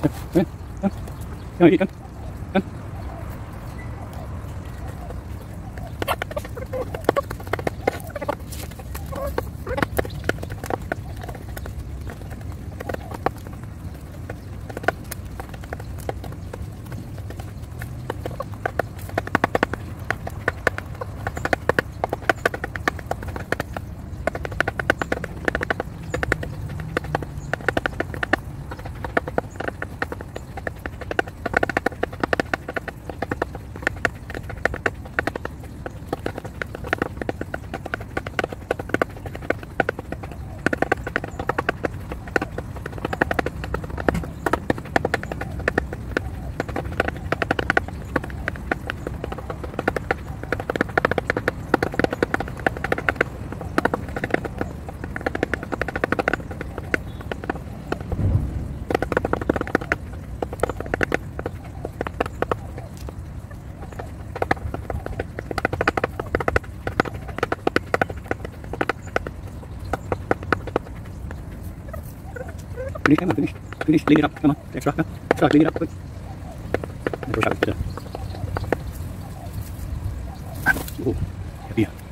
跟跟跟，跟跟跟。Finish, on, finish. Finish. Come on, extra. Come. Extra, clean it up, quick. Out, bitte. Oh.